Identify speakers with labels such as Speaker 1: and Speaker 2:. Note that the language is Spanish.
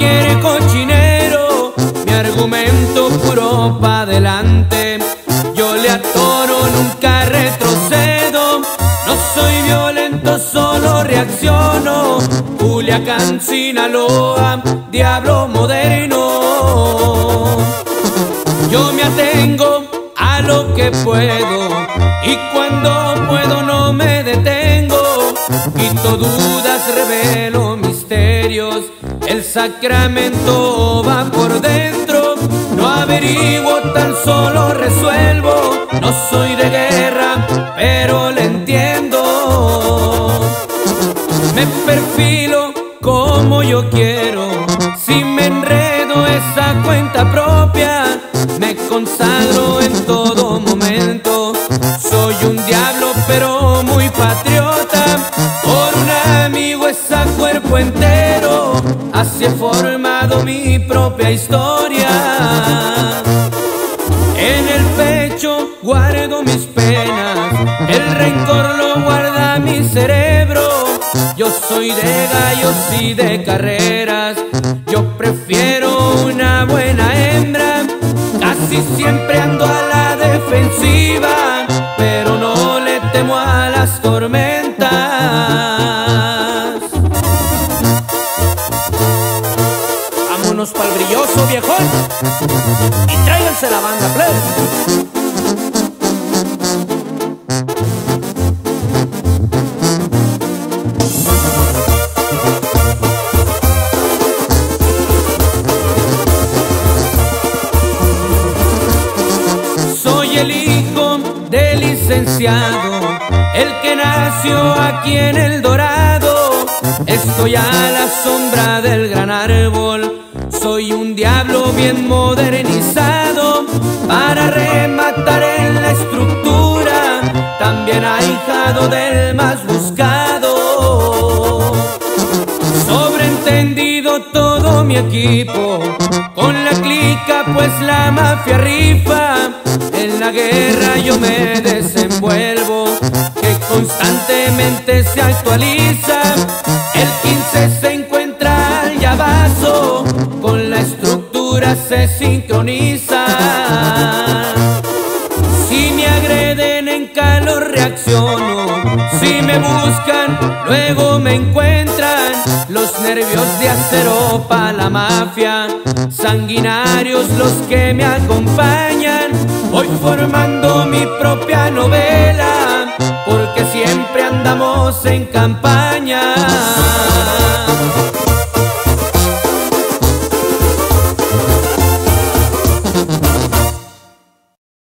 Speaker 1: quiere cochinero, mi argumento puro pa' adelante. Yo le atoro, nunca retrocedo, no soy violento, solo reacciono. Culiacán, Sinaloa, diablo moderno. Yo me atengo a lo que puedo y cuando puedo no me detengo. Quito dudas, revelo el sacramento va por dentro. No averiguo, tan solo resuelvo. No soy de guerra, pero le entiendo. Me perfilo como yo quiero. Si me enredo esa cuenta propia, me consagro Así he formado mi propia historia. En el pecho guardo mis penas, el rencor lo guarda mi cerebro. Yo soy de gallos y de carreras, yo prefiero una buena hembra. Casi siempre ando a la defensiva, pero no le temo a las tormentas.
Speaker 2: Y tráiganse la banda, plebes.
Speaker 1: Soy el hijo del licenciado, el que nació aquí en el Dorado. Estoy a la sombra del gran árbol, soy un diablo bien modernizado para rematar en la estructura, también ahijado del más buscado. Sobreentendido todo mi equipo, con la clica pues la mafia rifa. En la guerra yo me desenvuelvo, que constantemente se actualiza. El 15 se sincroniza. Si me agreden en calor reacciono, si me buscan luego me encuentran. Los nervios de acero pa' la mafia, sanguinarios los que me acompañan. Voy formando mi propia novela, porque siempre andamos en campaña.